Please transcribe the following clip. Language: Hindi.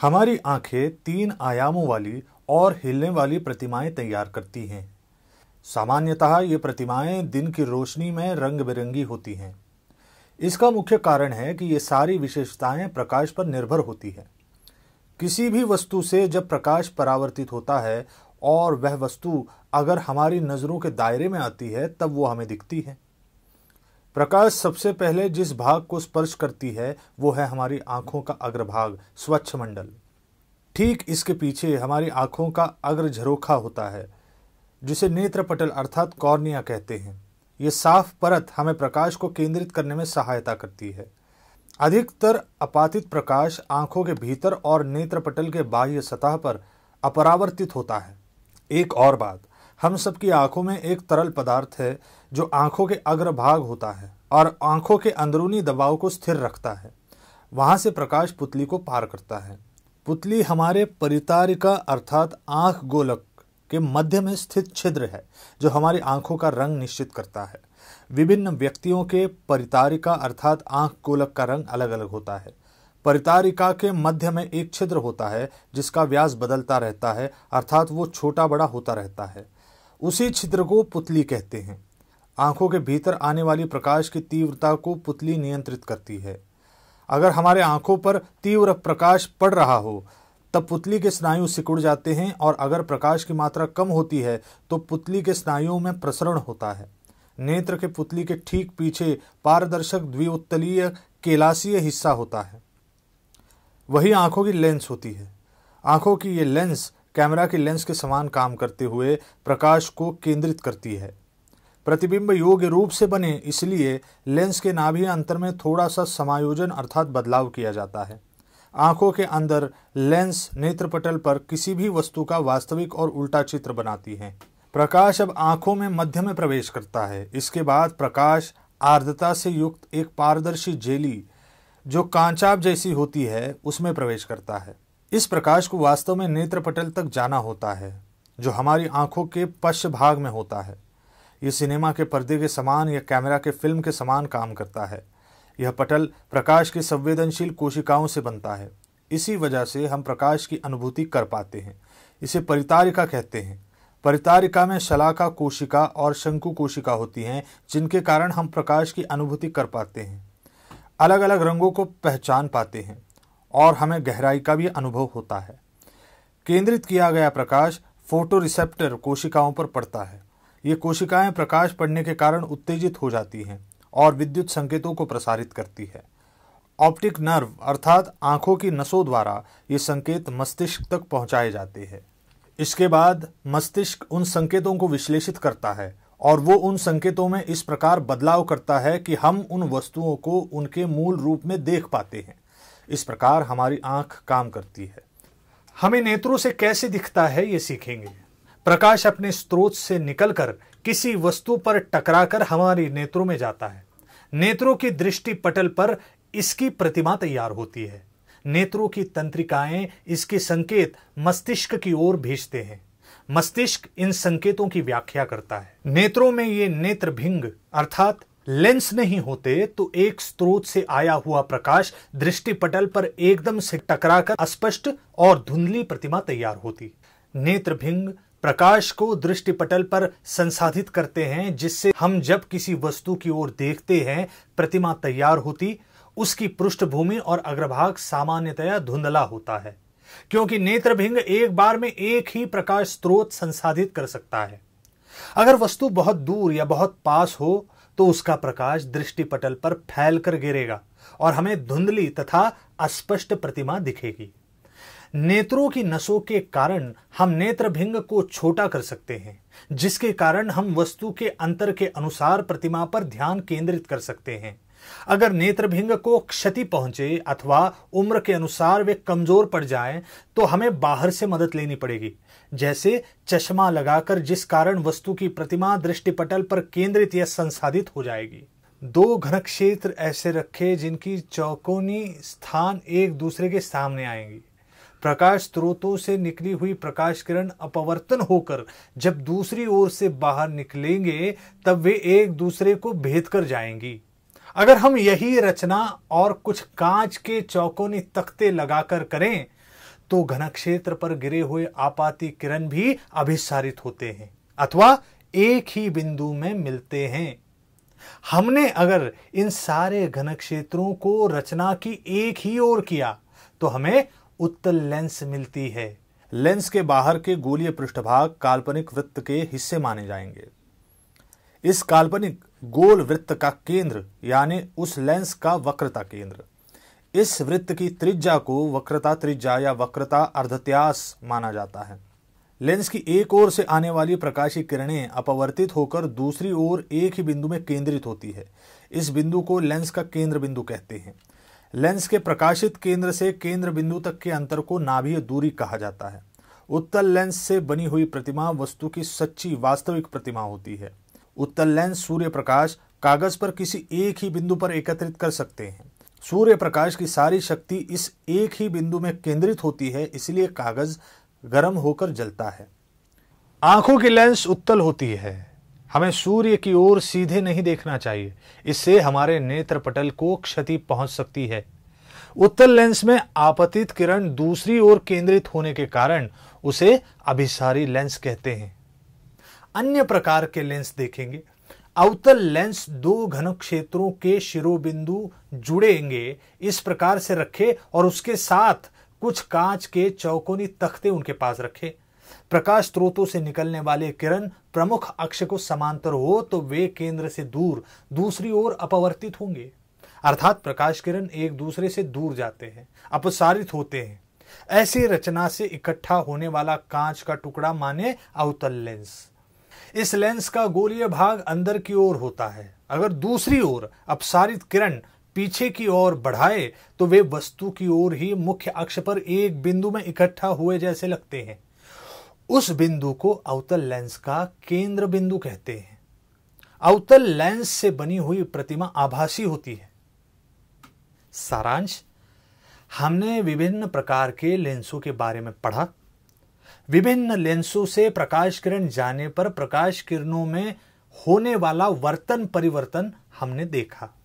हमारी आँखें तीन आयामों वाली और हिलने वाली प्रतिमाएँ तैयार करती हैं। सामान्यतः ये प्रतिमाएँ दिन की रोशनी में रंग बिरंगी होती हैं। इसका मुख्य कारण है कि ये सारी विशेषताएँ प्रकाश पर निर्भर होती है। किसी भी वस्तु से जब प्रकाश परावर्तित होता है और वह वस्तु अगर हमारी नज़रों के दायरे में आती है, तब वो हमें दिखती है। प्रकाश सबसे पहले जिस भाग को स्पर्श करती है, वो है हमारी आँखों का अग्रभाग, स्वच्छ मंडल। ठीक इसके पीछे हमारी आँखों का अग्र झरोखा होता है, जिसे नेत्र पटल अर्थात कॉर्निया कहते हैं। ये साफ़ परत हमें प्रकाश को केंद्रित करने में सहायता करती है। अधिकतर अपातित प्रकाश आँखों के भीतर और नेत्र पटल के बाह्य सतह पर अपरावर्तित होता है। एक और बात, हम सबकी आँखों में एक तरल पदार्थ है, जो आँखों के अग्रभाग होता है। और आँखों के अंदरूनी दबाव को स्थिर रखता है। वहाँ से प्रकाश पुतली को पार करता है। पुतली हमारे परितारिका अर्थात आँख गोलक के मध्य में स्थित छिद्र है, जो हमारी आँखों का रंग निश्चित करता है। विभिन्न व्यक्तियों के परितारिका अर्थात आँख गोलक का रंग अलग अलग होता है। परितारिका के मध्य में एक छिद्र होता है, जिसका व्यास बदलता रहता है, अर्थात वो छोटा बड़ा होता रहता है। उसी छिद्र को पुतली कहते हैं। आँखों के भीतर आने वाली प्रकाश की तीव्रता को पुतली नियंत्रित करती है। अगर हमारे आँखों पर तीव्र प्रकाश पड़ रहा हो, तब पुतली के स्नायु सिकुड़ जाते हैं और अगर प्रकाश की मात्रा कम होती है तो पुतली के स्नायुओं में प्रसरण होता है। नेत्र के पुतली के ठीक पीछे पारदर्शक द्विउत्तलीय केलासीय हिस्सा होता है। वही आँखों की लेंस होती है। आँखों की ये लेंस कैमरा के लेंस के समान काम करते हुए प्रकाश को केंद्रित करती है। प्रतिबिंब योग्य रूप से बने, इसलिए लेंस के नाभि अंतर में थोड़ा सा समायोजन अर्थात बदलाव किया जाता है। आँखों के अंदर लेंस नेत्रपटल पर किसी भी वस्तु का वास्तविक और उल्टा चित्र बनाती है। प्रकाश अब आँखों में मध्य में प्रवेश करता है। इसके बाद प्रकाश आर्द्रता से युक्त एक पारदर्शी जेली, जो कांचाब जैसी होती है, उसमें प्रवेश करता है। इस प्रकाश को वास्तव में नेत्रपटल तक जाना होता है, जो हमारी आँखों के पश्च भाग में होता है। ये सिनेमा के पर्दे के समान या कैमरा के फ़िल्म के समान काम करता है। यह पटल प्रकाश की संवेदनशील कोशिकाओं से बनता है। इसी वजह से हम प्रकाश की अनुभूति कर पाते हैं। इसे परितारिका कहते हैं। परितारिका में शलाका कोशिका और शंकु कोशिका होती हैं, जिनके कारण हम प्रकाश की अनुभूति कर पाते हैं। अलग अलग रंगों को पहचान पाते हैं और हमें गहराई का भी अनुभव होता है। केंद्रित किया गया प्रकाश फ़ोटो रिसेप्टर कोशिकाओं पर पड़ता है। ये कोशिकाएँ प्रकाश पड़ने के कारण उत्तेजित हो जाती हैं और विद्युत संकेतों को प्रसारित करती है। ऑप्टिक नर्व अर्थात आँखों की नसों द्वारा ये संकेत मस्तिष्क तक पहुँचाए जाते हैं। इसके बाद मस्तिष्क उन संकेतों को विश्लेषित करता है और वो उन संकेतों में इस प्रकार बदलाव करता है कि हम उन वस्तुओं को उनके मूल रूप में देख पाते हैं। इस प्रकार हमारी आँख काम करती है। हमें नेत्रों से कैसे दिखता है ये सीखेंगे। प्रकाश अपने स्रोत से निकलकर किसी वस्तु पर टकराकर हमारी नेत्रों में जाता है। नेत्रों की दृष्टि पटल पर इसकी प्रतिमा तैयार होती है। नेत्रों की तंत्रिकाएँ इसके संकेत मस्तिष्क की ओर भेजते हैं। मस्तिष्क इन संकेतों की व्याख्या करता है। नेत्रों में ये नेत्र भिंग, अर्थात लेंस नहीं होते तो एक स्रोत से आया हुआ प्रकाश दृष्टि पटल पर एकदम से टकराकर अस्पष्ट और धुंधली प्रतिमा तैयार होती। नेत्र भिंग प्रकाश को दृष्टिपटल पर संसाधित करते हैं, जिससे हम जब किसी वस्तु की ओर देखते हैं, प्रतिमा तैयार होती, उसकी पृष्ठभूमि और अग्रभाग सामान्यतया धुंधला होता है, क्योंकि नेत्रभिंग एक बार में एक ही प्रकाश स्रोत संसाधित कर सकता है। अगर वस्तु बहुत दूर या बहुत पास हो तो उसका प्रकाश दृष्टिपटल पर फैलकर गिरेगा और हमें धुंधली तथा अस्पष्ट प्रतिमा दिखेगी। नेत्रों की नसों के कारण हम नेत्र भिंग को छोटा कर सकते हैं, जिसके कारण हम वस्तु के अंतर के अनुसार प्रतिमा पर ध्यान केंद्रित कर सकते हैं। अगर नेत्रभिंग को क्षति पहुँचे अथवा उम्र के अनुसार वे कमज़ोर पड़ जाएँ तो हमें बाहर से मदद लेनी पड़ेगी, जैसे चश्मा लगाकर जिस कारण वस्तु की प्रतिमा दृष्टिपटल पर केंद्रित या संसाधित हो जाएगी। दो घन क्षेत्र ऐसे रखे जिनकी चौकोनी स्थान एक दूसरे के सामने आएँगी। प्रकाश स्रोतों से निकली हुई प्रकाश किरण अपवर्तन होकर जब दूसरी ओर से बाहर निकलेंगे, तब वे एक दूसरे को भेद कर जाएँगी। अगर हम यही रचना और कुछ कांच के चौकोनी तख्ते लगाकर करें तो घन क्षेत्र पर गिरे हुए आपाती किरण भी अभिसारित होते हैं, अथवा एक ही बिंदु में मिलते हैं। हमने अगर इन सारे घन क्षेत्रों को रचना की एक ही ओर किया तो हमें उत्तल लेंस मिलती है। लेंस के बाहर के गोलीय पृष्ठभाग काल्पनिक वृत्त के हिस्से माने जाएँगे। इस काल्पनिक गोल वृत्त का केंद्र, यानी उस लेंस का वक्रता केंद्र। इस वृत्त की त्रिज्या को वक्रता त्रिज्या या वक्रता अर्धत्यास माना जाता है। लेंस की एक ओर से आने वाली प्रकाशी किरणें अपवर्तित होकर दूसरी ओर एक ही बिंदु में केंद्रित होती है। इस बिंदु को लेंस का केंद्र बिंदु कहते हैं। लेंस के प्रकाशित केंद्र से केंद्र बिंदु तक के अंतर को नाभीय दूरी कहा जाता है। उत्तल लेंस से बनी हुई प्रतिमा वस्तु की सच्ची वास्तविक प्रतिमा होती है। उत्तल लेंस सूर्य प्रकाश कागज़ पर किसी एक ही बिंदु पर एकत्रित कर सकते हैं। सूर्य प्रकाश की सारी शक्ति इस एक ही बिंदु में केंद्रित होती है, इसलिए कागज़ गर्म होकर जलता है। आँखों की लेंस उत्तल होती है। हमें सूर्य की ओर सीधे नहीं देखना चाहिए। इससे हमारे नेत्र पटल को क्षति पहुँच सकती है। उत्तल लेंस में आपतित किरण दूसरी ओर केंद्रित होने के कारण उसे अभिसारी लेंस कहते हैं। अन्य प्रकार के लेंस देखेंगे। अवतल लेंस दो घन क्षेत्रों के शिरोबिंदु जुड़ेंगे। इस प्रकार से रखे और उसके साथ कुछ कांच के चौकोनी तख्ते उनके पास रखे। प्रकाश स्रोतों से निकलने वाले किरण प्रमुख अक्ष को समांतर हो तो वे केंद्र से दूर, दूसरी ओर अपवर्तित होंगे। अर्थात प्रकाश किरण एक दूसरे से दूर जाते हैं, अपसारित होते हैं। ऐसी रचना से इकट्ठा होने वाला कांच का टुकड़ा माने अवतल लेंस। इस लेंस का गोलीय भाग अंदर की ओर होता है। अगर दूसरी ओर अपसारित किरण पीछे की ओर बढ़ाए तो वे वस्तु की ओर ही मुख्य अक्ष पर एक बिंदु में इकट्ठा हुए जैसे लगते हैं। उस बिंदु को अवतल लेंस का केंद्र बिंदु कहते हैं। अवतल लेंस से बनी हुई प्रतिमा आभासी होती है। सारांश, हमने विभिन्न प्रकार के लेंसों के बारे में पढ़ा। विभिन्न लेंसों से प्रकाश किरण जाने पर प्रकाश किरणों में होने वाला वर्तन परिवर्तन हमने देखा।